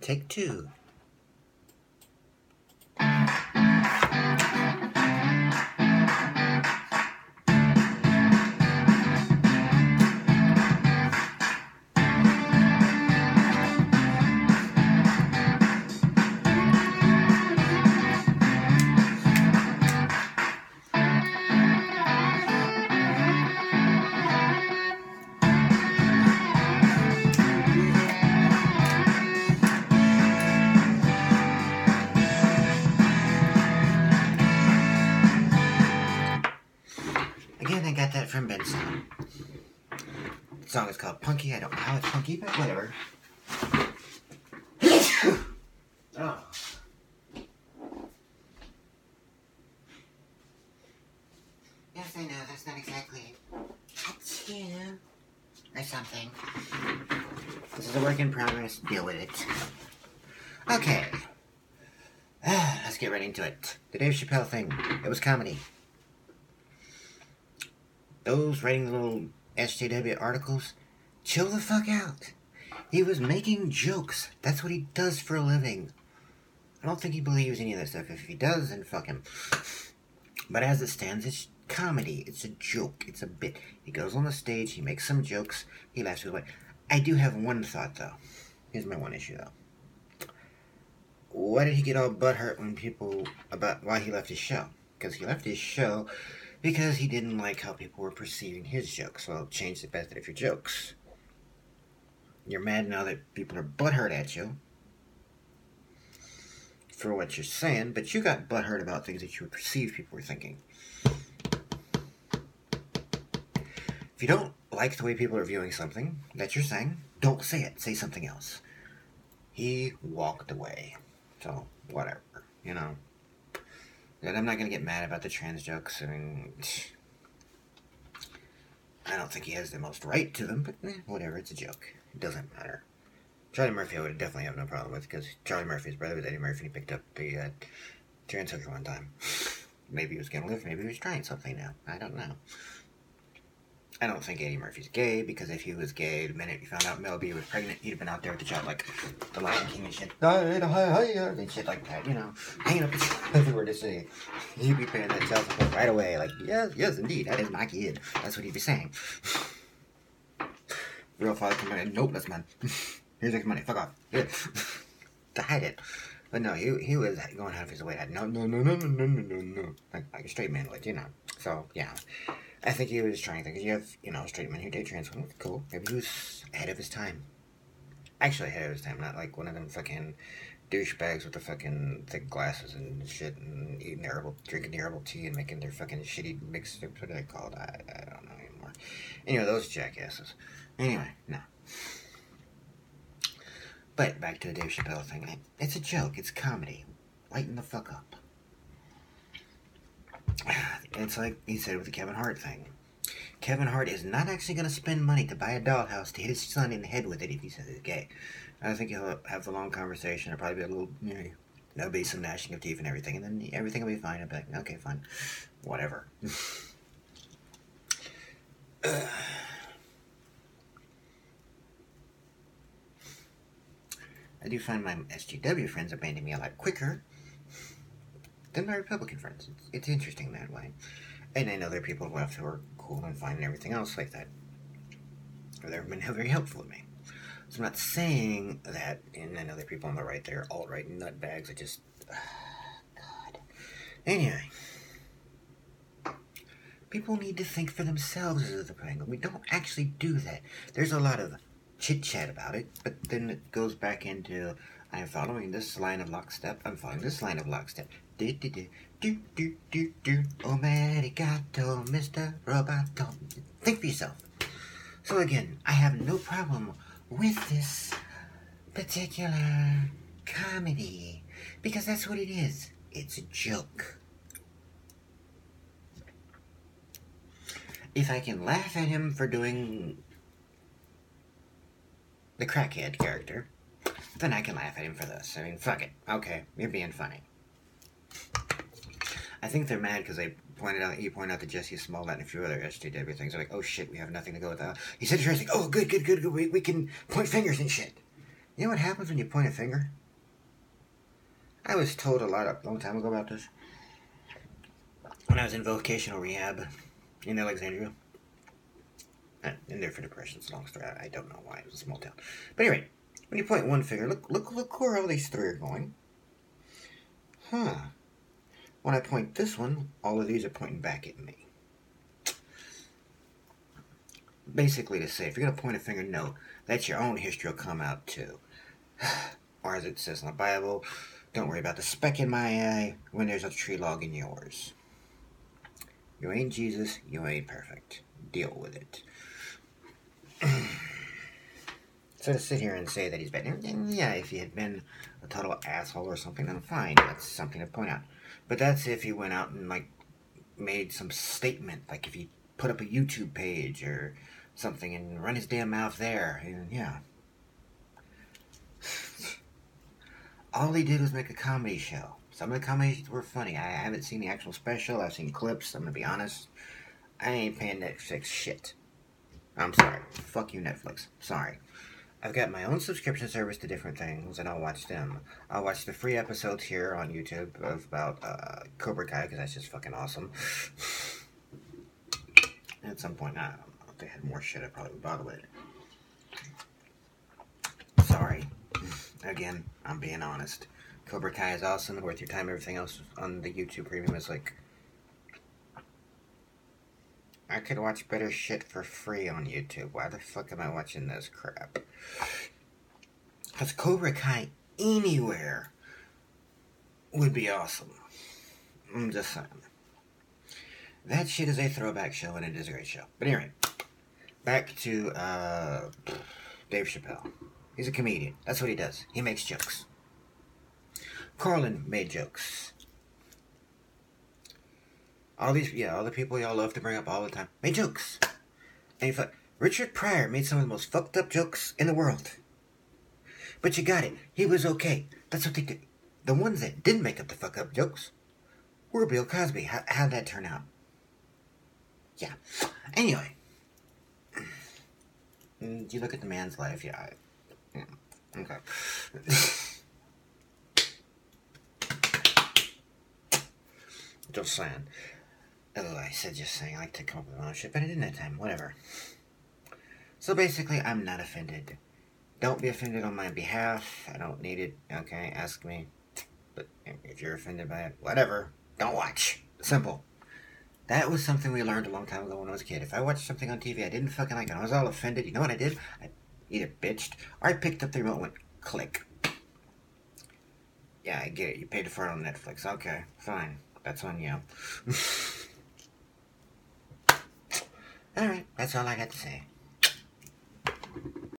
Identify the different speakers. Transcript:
Speaker 1: Take two. Song is called Punky. I don't know how it's punky, but whatever. oh. Yes, I know, that's not exactly achoo or something. This is a work in progress. Deal with it. Okay. Ah, let's get right into it. The Dave Chappelle thing. It was comedy those writing the little SJW articles, chill the fuck out. He was making jokes. That's what he does for a living. I don't think he believes any of that stuff. If he does, then fuck him. But as it stands, it's comedy. It's a joke. It's a bit. He goes on the stage, he makes some jokes, he laughs away. I do have one thought, though. Here's my one issue, though. Why did he get all butthurt when people about why he left his show? Because he left his show because he didn't like how people were perceiving his jokes. Well, change the method of your jokes. You're mad now that people are butthurt at you for what you're saying, but you got butthurt about things that you perceive people were thinking. If you don't like the way people are viewing something that you're saying, don't say it. Say something else. He walked away. So, whatever. You know. And I'm not gonna get mad about the trans jokes. I mean, I don't think he has the most right to them, but eh, whatever. It's a joke. It doesn't matter. Charlie Murphy, I would definitely have no problem with because Charlie Murphy's brother was Eddie Murphy. and He picked up the uh, trans hooker one time. maybe he was gonna live. Maybe he was trying something now. I don't know. I don't think Eddie Murphy's gay because if he was gay, the minute he found out Mel B was pregnant, he'd have been out there with the child like the Lion King and shit, and shit like that, you know, hanging up everywhere to see. He'd be paying that child support right away, like yes, yes, indeed, that is my kid. That's what he'd be saying. Real father come in, nope, that's mine. Here's your money, fuck off. To hide it. But no, he he was going out of his way. No, no, no, no, no, no, no, no, like like a straight man would, you know. So yeah. I think he was trying to, because you have, you know, straight men who date trans women. Cool. Maybe he was ahead of his time. Actually, ahead of his time, not like one of them fucking douchebags with the fucking thick glasses and shit and eating herbal, drinking herbal tea and making their fucking shitty mixed, what are they called? I, I don't know anymore. Anyway, those jackasses. Anyway, no. But back to the Dave Chappelle thing. It's a joke. It's comedy. Lighten the fuck up. It's like he said with the Kevin Hart thing. Kevin Hart is not actually going to spend money to buy a dollhouse to hit his son in the head with it if he says he's gay. I think he'll have a long conversation. There'll probably be a little, you know, there'll be some gnashing of teeth and everything, and then everything will be fine. I'll be like, okay, fine, whatever. I do find my SJW friends abandon me a lot quicker than my Republican friends. It's, it's interesting that way. And I know there are people left who are cool and fine and everything else like that. Or they've been very helpful to me. So I'm not saying that, and I know there are people on the right there, alt right nutbags I just. God. Anyway. People need to think for themselves is the thing. We don't actually do that. There's a lot of chit chat about it, but then it goes back into I am following this line of lockstep. I'm following this line of lockstep. Do do do do do do do. Omerigato, Mr. Roboto. Think for yourself. So again, I have no problem with this particular comedy because that's what it is. It's a joke. If I can laugh at him for doing the crackhead character, then I can laugh at him for this. I mean, fuck it. Okay, you're being funny. I think they're mad because they pointed out, you pointed out to Jussie Smollett and a few other SJW things. They're like, oh shit, we have nothing to go with that. He said, interesting. Oh, good, good, good, good. We, we can point fingers and shit. You know what happens when you point a finger? I was told a lot a long time ago about this. When I was in vocational rehab in Alexandria. Uh, in there for depression, it's a long story. I don't know why. It was a small town. But anyway, when you point one finger, look look look where all these three are going. Huh. When I point this one, all of these are pointing back at me. Basically to say, if you're going to point a finger, no, that's your own history will come out too. or as it says in the Bible, don't worry about the speck in my eye when there's a tree log in yours. You ain't Jesus, you ain't perfect. Deal with it. so to sit here and say that he's bad, yeah, if he had been a total asshole or something, then fine. That's something to point out. But that's if he went out and like made some statement, like if he put up a YouTube page or something and run his damn mouth there, and yeah. All he did was make a comedy show. Some of the comedies were funny. I haven't seen the actual special. I've seen clips. I'm gonna be honest. I ain't paying Netflix shit. I'm sorry. Fuck you, Netflix. Sorry. I've got my own subscription service to different things, and I'll watch them. I'll watch the free episodes here on YouTube of about uh, Cobra Kai because that's just fucking awesome. At some point, I don't know if they had more shit, I probably would bother with it. Sorry. Again, I'm being honest. Cobra Kai is awesome, worth your time. Everything else on the YouTube Premium is like I could watch better shit for free on YouTube. Why the fuck am I watching this crap? Because Cobra Kai anywhere would be awesome. I'm just saying. That shit is a throwback show and it is a great show. But anyway, back to uh, Dave Chappelle. He's a comedian. That's what he does. He makes jokes. Carlin made jokes. All these, yeah, all the people y'all love to bring up all the time made jokes. And you thought, Richard Pryor made some of the most fucked up jokes in the world. But you got it. He was okay. That's what they did. The ones that didn't make up the fuck up jokes were Bill Cosby. How, how'd that turn out? Yeah. Anyway. Mm, you look at the man's life, yeah. I, yeah. Okay. Just saying. Oh, I said just saying, I like to come up with my own shit, but I didn't have time, whatever. So basically, I'm not offended. Don't be offended on my behalf. I don't need it, okay? Ask me. But if you're offended by it, whatever. Don't watch. Simple. That was something we learned a long time ago when I was a kid. If I watched something on TV I didn't fucking like and I was all offended, you know what I did? I either bitched or I picked up the remote and went click. Yeah, I get it. You paid for it on Netflix. Okay, fine. That's on you. Alright, that's all I got to say.